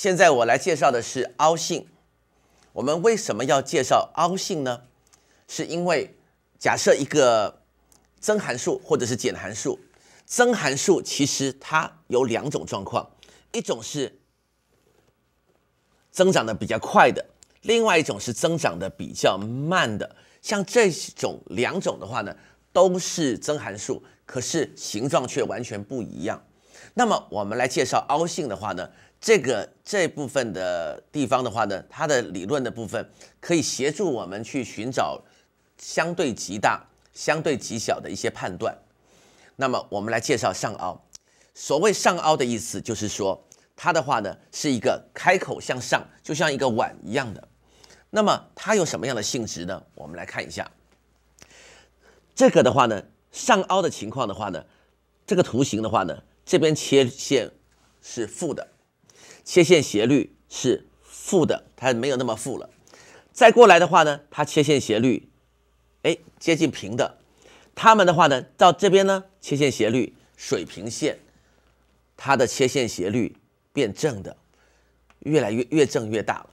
现在我来介绍的是凹性。我们为什么要介绍凹性呢？是因为假设一个增函数或者是减函数，增函数其实它有两种状况，一种是增长的比较快的，另外一种是增长的比较慢的。像这种两种的话呢，都是增函数，可是形状却完全不一样。那么我们来介绍凹性的话呢？这个这部分的地方的话呢，它的理论的部分可以协助我们去寻找相对极大、相对极小的一些判断。那么我们来介绍上凹。所谓上凹的意思，就是说它的话呢是一个开口向上，就像一个碗一样的。那么它有什么样的性质呢？我们来看一下。这个的话呢，上凹的情况的话呢，这个图形的话呢，这边切线是负的。切线斜率是负的，它没有那么负了。再过来的话呢，它切线斜率，哎，接近平的。它们的话呢，到这边呢，切线斜率水平线，它的切线斜率变正的，越来越越正越大了。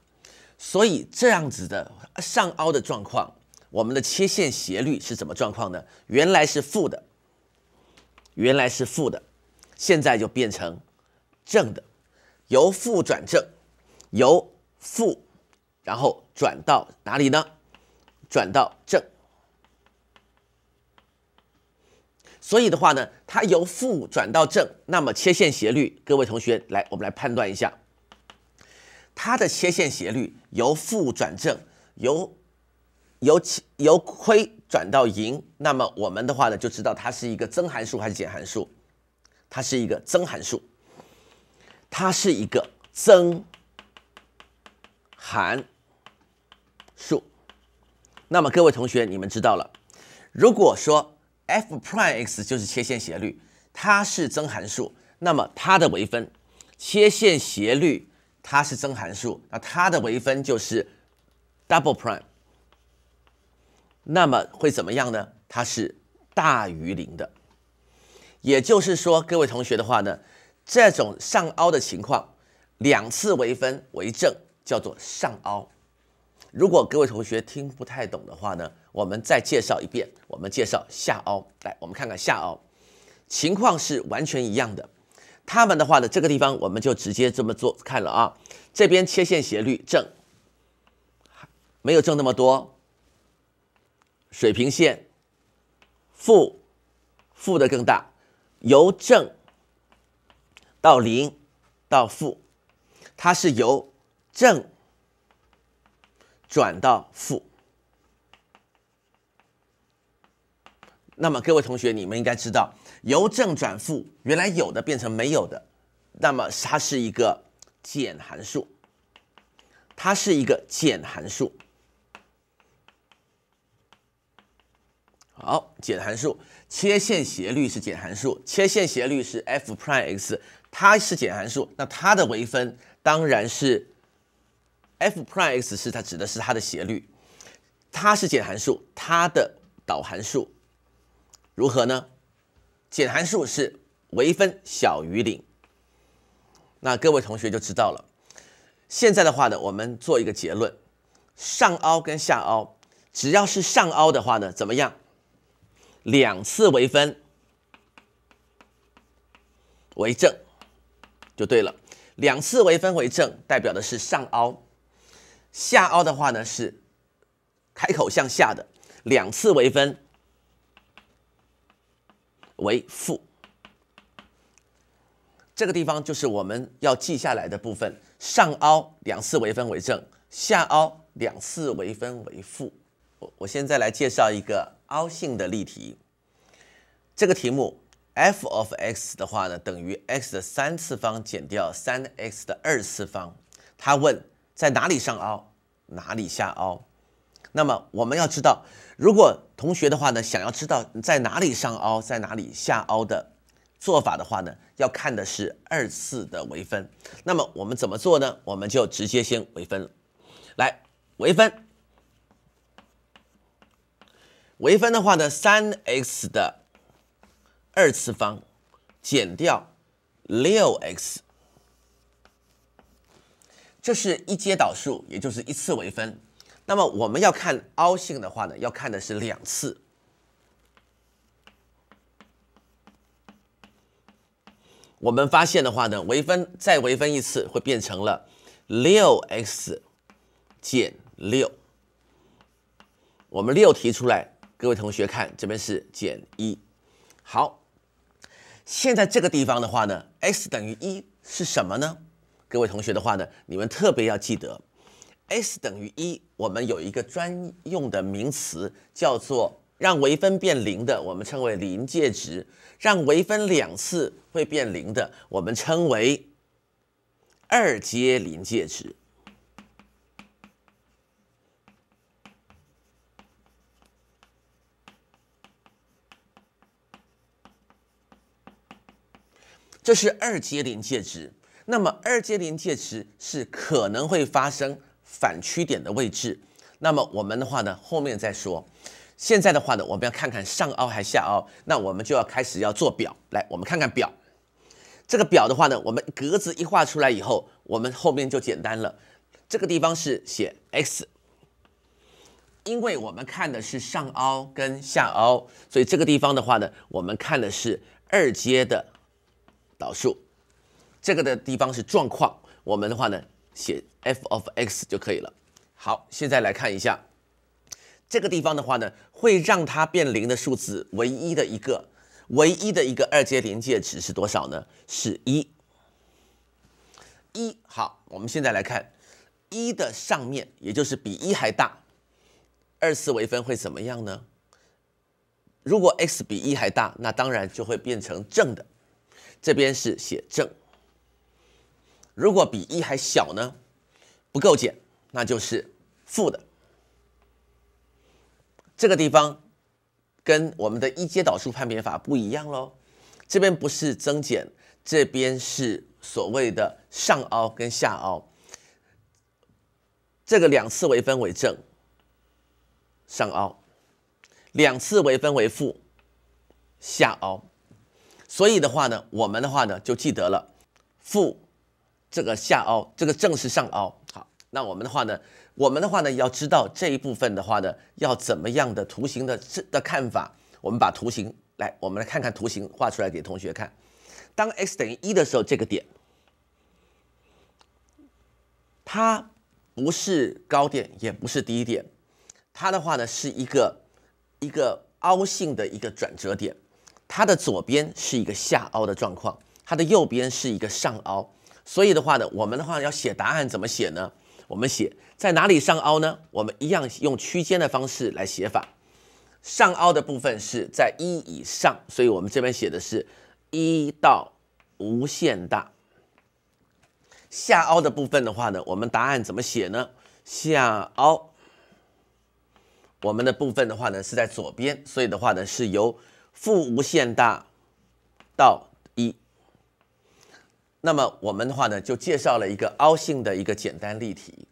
所以这样子的上凹的状况，我们的切线斜率是怎么状况呢？原来是负的，原来是负的，现在就变成正的。由负转正，由负，然后转到哪里呢？转到正。所以的话呢，它由负转到正，那么切线斜率，各位同学来，我们来判断一下，它的切线斜率由负转正，由由由亏转到盈，那么我们的话呢，就知道它是一个增函数还是减函数？它是一个增函数。它是一个增函数，那么各位同学，你们知道了，如果说 f prime x 就是切线斜率，它是增函数，那么它的微分切线斜率它是增函数，那它的微分就是 double prime，那么会怎么样呢？它是大于零的，也就是说，各位同学的话呢？这种上凹的情况，两次微分为正，叫做上凹。如果各位同学听不太懂的话呢，我们再介绍一遍。我们介绍下凹，来，我们看看下凹，情况是完全一样的。他们的话呢，这个地方我们就直接这么做看了啊。这边切线斜率正，没有正那么多，水平线负，负的更大，由正。到零到负，它是由正转到负。那么各位同学，你们应该知道，由正转负，原来有的变成没有的，那么它是一个减函数，它是一个减函数。好，减函数，切线斜率是减函数，切线斜率是 f prime x。它是减函数，那它的微分当然是 f prime x 是它指的是它的斜率，它是减函数，它的导函数如何呢？减函数是微分小于零，那各位同学就知道了。现在的话呢，我们做一个结论：上凹跟下凹，只要是上凹的话呢，怎么样？两次微分为正。就对了，两次微分为正，代表的是上凹；下凹的话呢是开口向下的，两次微分为负。这个地方就是我们要记下来的部分：上凹两次微分为正，下凹两次微分为负。我我现在来介绍一个凹性的例题，这个题目。f of x 的话呢，等于 x 的三次方减掉三 x 的二次方。他问在哪里上凹，哪里下凹？那么我们要知道，如果同学的话呢，想要知道在哪里上凹，在哪里下凹的做法的话呢，要看的是二次的微分。那么我们怎么做呢？我们就直接先微分，来微分，微分的话呢，三 x 的。二次方减掉六 x，这是一阶导数，也就是一次微分。那么我们要看凹性的话呢，要看的是两次。我们发现的话呢，微分再微分一次会变成了六 x 减六。我们六提出来，各位同学看这边是减一。好，现在这个地方的话呢，x 等于一是什么呢？各位同学的话呢，你们特别要记得，x 等于一，我们有一个专用的名词叫做让微分变零的，我们称为临界值；让微分两次会变零的，我们称为二阶临界值。这是二阶临界值。那么二阶临界值是可能会发生反曲点的位置，那么我们的话呢，后面再说。现在的话呢，我们要看看上凹还下凹，那我们就要开始要做表。来，我们看看表。这个表的话呢，我们格子一画出来以后，我们后面就简单了。这个地方是写 x，因为我们看的是上凹跟下凹，所以这个地方的话呢，我们看的是二阶的导数。这个的地方是状况，我们的话呢写 f of x 就可以了。好，现在来看一下这个地方的话呢，会让它变零的数字，唯一的一个唯一的一个二阶临界值是多少呢？是一。一好，我们现在来看一的上面，也就是比一还大，二次微分会怎么样呢？如果 x 比一还大，那当然就会变成正的，这边是写正。如果比一还小呢，不够减，那就是负的。这个地方跟我们的一阶导数判别法不一样喽，这边不是增减，这边是所谓的上凹跟下凹。这个两次微分为正，上凹；两次微分为负，下凹。所以的话呢，我们的话呢就记得了负。这个下凹，这个正是上凹。好，那我们的话呢，我们的话呢，要知道这一部分的话呢，要怎么样的图形的这的看法？我们把图形来，我们来看看图形画出来给同学看。当 x 等于一的时候，这个点，它不是高点，也不是低点，它的话呢是一个一个凹性的一个转折点。它的左边是一个下凹的状况，它的右边是一个上凹。所以的话呢，我们的话要写答案怎么写呢？我们写在哪里上凹呢？我们一样用区间的方式来写法。上凹的部分是在一以上，所以我们这边写的是一到无限大。下凹的部分的话呢，我们答案怎么写呢？下凹，我们的部分的话呢是在左边，所以的话呢是由负无限大到一。那么我们的话呢，就介绍了一个凹性的一个简单例题。